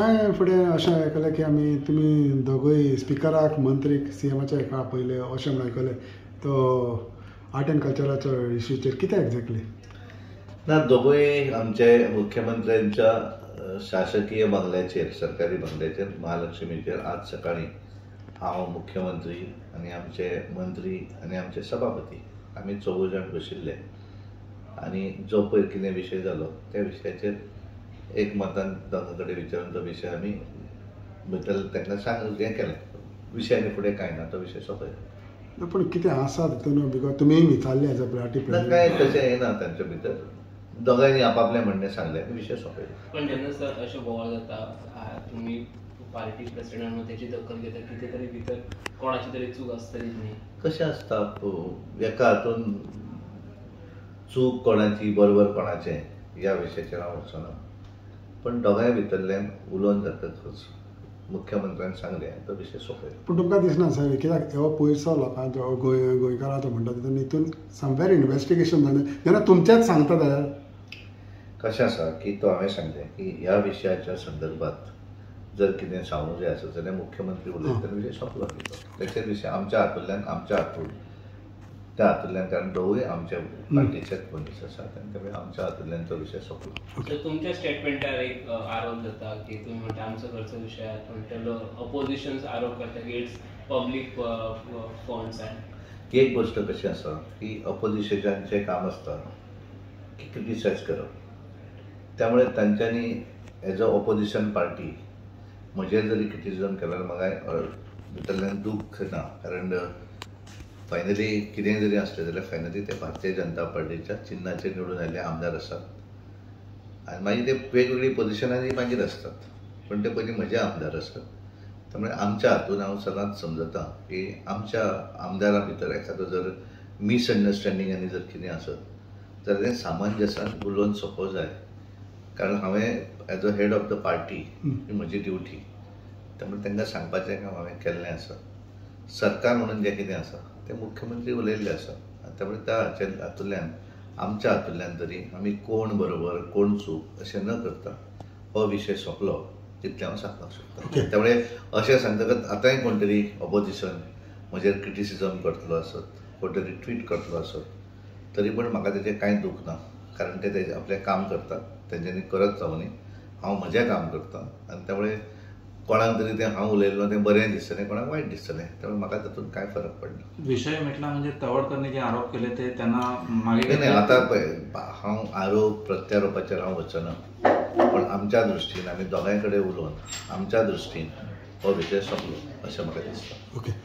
कांय फुडें अशें आयकलें की आमी तुमी दोगूय स्पिकराक मंत्रीक सी एका हेका अशें म्हण आयकलें तो आर्ट एंड कल्चराच्या इश्यूचेर कितें एक्झॅक्टली ना दोगूय आमचे मुख्यमंत्र्यांच्या शासकीय बंगल्याचेर सरकारी बंगल्याचेर महालक्ष्मीचेर आज सकाळी हांव मुख्यमंत्री आनी आमचे मंत्री आनी आमचे सभापती आमी चौगूय जाण बशिल्ले. आनी जो पयर कितें विशय जालो त्या विशयाचेर एक मतान दोगां कडेन विचारून तो विशय आमी भितर तांकां सांग हें केलें विशय आनी फुडें कांय ना तो विशय सोंपयलो पूण कितें आसा तितून बिकॉज तुमी विचारलें एज अ ना कांय तशें येना तांच्या भितर दोगांयनी आपापलें म्हणणें सांगलें आनी विशय सोंपयलो पण जेन्ना सर अशें बोवाळ जाता आ, तुम्ही पार्टी प्रेसिडेंट म्हणून त्याची दखल घेता कितें तरी भितर कोणाची तरी चूक आसतलीच न्ही. कशें आसता एका हातून चूक कोणाची बरोबर कोणाचें ह्या विशयाचेर हांव वचना पण दोगांय भितरल्यान उलोवन जातकच मुख्यमंत्र्यान सांगलें तो विशय सोंपयलो पूण तुमकां दिसना सर कित्याक हो पयसो लोकांचो गोंय गोंयकारांचो म्हणटा तितून हितून समवेर इन्वेस्टिगेशन जालें जेन्ना तुमचेच सांगता जाल्यार? कशें आसा की तो हांवें सांगलें की ह्या विशयाच्या संदर्भात जर कितें सांगूं जाय आसत जाल्यार मुख्यमंत्री उलयता विशय सोंपलो तेचेर विशय आमच्या हातूंतल्यान आमच्या हातून त्या हातूंतल्यान कारण दोवूय आमच्या पार्टीचेच मनीस आसात आनी त्यामुळे आमच्या हातूंतल्यान तो विशय सोंपलो तुमच्या स्टेटमेंटार एक आरोप जाता की तुम्ही म्हणटा आमचो खर्च विशय तेलो अपोजिशन आरोप करता की इट्स पब्लीक फंड्स अँड एक गोष्ट कशी आसा की अपोजिशनाचें काम आसता की क्रिटिसायज करप त्यामुळे तांच्यांनी एज अ ऑपोजिशन पार्टी म्हजेर जरी क्रिटिसिजम केल्यार म्हाका भितरल्यान दूख ना कारण फायनली कितेंय जरी असलें जाल्यार फायनली ते भारतीय जनता पार्टीच्या चिन्हाचेर निवडून आयिल्ले आमदार आसात आनी मागीर ते वेगवेगळी पोजिशनांनी मागीर आसतात पण ते पयलीं म्हजे आमदार आसात त्यामुळे आमच्या हातून हांव सदांच समजता की आमच्या आमदारा भितर एखादो जर मिसअंडरस्टँडींग आनी जर कितें आसत जाल्यार तें सामंजसान उलोवन सोंपोवं जाय कारण हांवें as a head of the party ही म्हजी ड्युटी त्यामुळे तांकां सांगपाचें काम हांवें केल्लें आसा सरकार म्हणून जें कितें आसा तें मुख्यमंत्री उलयल्ले आसा आनी त्यामुळे त्या हाचे हातूंतल्यान आमच्या हातूंतल्यान तरी आमी कोण बरोबर कोण चूक अशें न करता हो विशय सोंपलो तितलें हांव सांगपाक सोदतां त्यामुळे अशें सांगतकच आतांय कोण तरी ऑपोजिशन म्हजेर क्रिटिसिजम करतलो आसत कोण तरी ट्वीट करतलो आसत तरी पण म्हाका तेजें कांय दूख ना. कारण ते तेजें आपलें काम करतात तेंच्यांनी करत जावनी हांव म्हजें काम करतां आनी त्यामुळे कोणाक तरी तें हांव उलयल्लो तें बरें दिसतलें कोणाक वायट दिसतलें त्यामुळे म्हाका तातूंत कांय फरक पडना. विषय म्हटला म्हणजे तवडकरने जे आरोप केले ते त्यांना मागे नाही नाही आता पळय हांव आरोप प्रत्यारोपाचेर हांव वचना. पण आमच्या दृश्टीन आमी दोगांय कडेन उलोवन आमच्या दृश्टीन हो विशय सोंपलो अशें म्हाका दिसता. ओके.